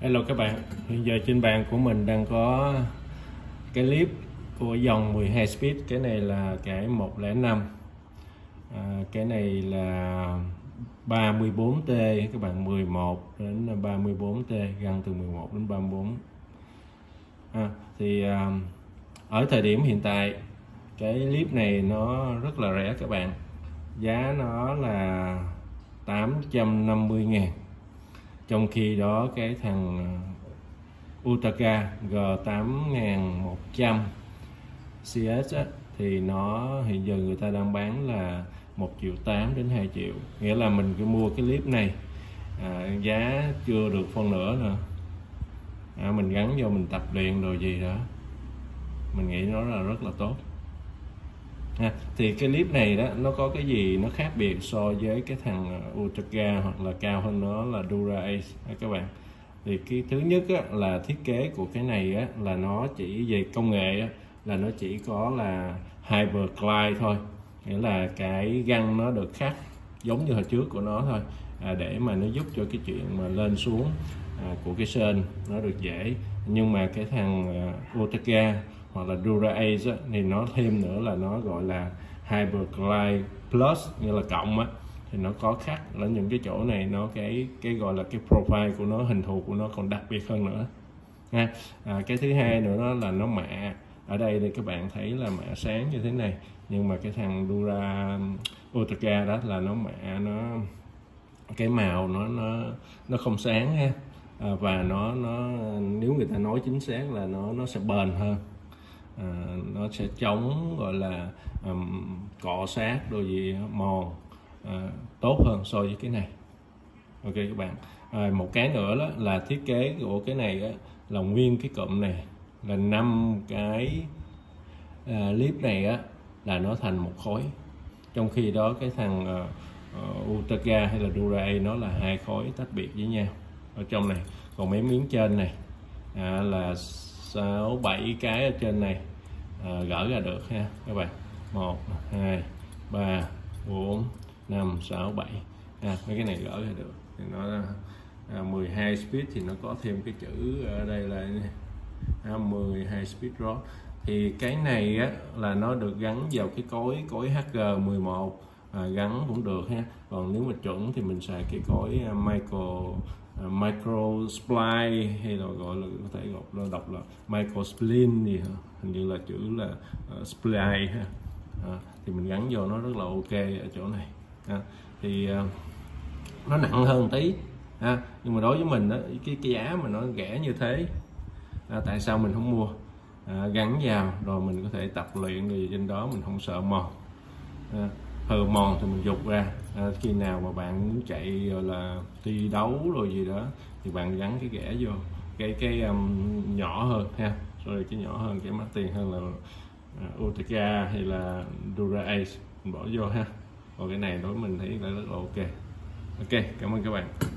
Hello các bạn, hiện giờ trên bàn của mình đang có cái clip của dòng 12 speed. Cái này là cái 105 à, Cái này là 34T các bạn 11 đến 34T gần từ 11 đến 34 à, Thì à, ở thời điểm hiện tại cái clip này nó rất là rẻ các bạn. Giá nó là 850 ngàn trong khi đó cái thằng à, Utaka G8100 CS á, thì nó hiện giờ người ta đang bán là 1 triệu 8 đến 2 triệu. Nghĩa là mình cứ mua cái clip này à, giá chưa được phân nửa nữa à, mình gắn vô mình tập luyện đồ gì đó. Mình nghĩ nó là rất là tốt ha. thì cái clip này đó nó có cái gì nó khác biệt so với cái thằng ờ, uh, Ultraga hoặc là cao hơn nó là Dura Ace ha, các bạn? Thì cái thứ nhất á, là thiết kế của cái này á, là nó chỉ về công nghệ á, là nó chỉ có là Hyperglide thôi. Nghĩa là cái găng nó được khắc giống như hồi trước của nó thôi à, để mà nó giúp cho cái chuyện mà lên xuống à, của cái sên nó được dễ. Nhưng mà cái thằng ờ, uh, Otega hoặc là Dura Ace á, thì nó thêm nữa là nó gọi là Hyperglide Plus như là cộng á. Thì nó có khác ở những cái chỗ này nó cái cái gọi là cái profile của nó hình thù của nó còn đặc biệt hơn nữa. Ha à, cái thứ hai nữa đó là nó mạ. Ở đây thì các bạn thấy là mạ sáng như thế này nhưng mà cái thằng Dura um, Utaka đó là nó mạ nó cái màu nó nó nó không sáng ha. À, và nó nó nếu người ta nói chính xác là nó nó sẽ bền hơn à, nó sẽ chống gọi là um, cọ sát đôi gì mòn à, tốt hơn so với cái này. Ok các bạn. À, một cái nữa đó là thiết kế của cái này đó, là nguyên cái cụm này là năm cái ờ, à, clip này á là nó thành một khối. Trong khi đó cái thằng uh, Utaga hay là Duray nó là hai khối tách biệt với nhau. Ở trong này còn mấy miếng trên này à, là sáu bảy cái ở trên này. À, gỡ ra được ha các bạn. Một hai ba bốn năm sáu bảy. À, mấy cái này gỡ ra được. Thì nó à, 12 speed thì nó có thêm cái chữ ở đây là à, 12 speed rod thì cái này á, là nó được gắn vào cái cối cối HG11 à, gắn cũng được ha. Còn nếu mà chuẩn thì mình xài cái cối micro à, à micro spline hay là gọi là có thể gọi là đọc là micro spline gì hả? hình như là chữ là à, uh, spline ha. À, thì mình gắn vô nó rất là ok ở chỗ này. À, thì uh, nó nặng hơn tí. Ha nhưng mà đối với mình đó, cái, cái giá mà nó rẻ như thế à, tại sao mình không mua? À, gắn vào rồi mình có thể tập luyện gì trên đó mình không sợ mòn. À, hờ mòn thì mình dục ra. À, khi nào mà bạn muốn chạy rồi là thi đấu rồi gì đó thì bạn gắn cái ghẻ vô. Cái cái um, nhỏ hơn ha. Rồi cái nhỏ hơn cái mắc tiền hơn là uh, Utaka hay là Dura Ace. Mình bỏ vô ha. Còn cái này đối với mình thấy là rất là ok. Ok cảm ơn các bạn.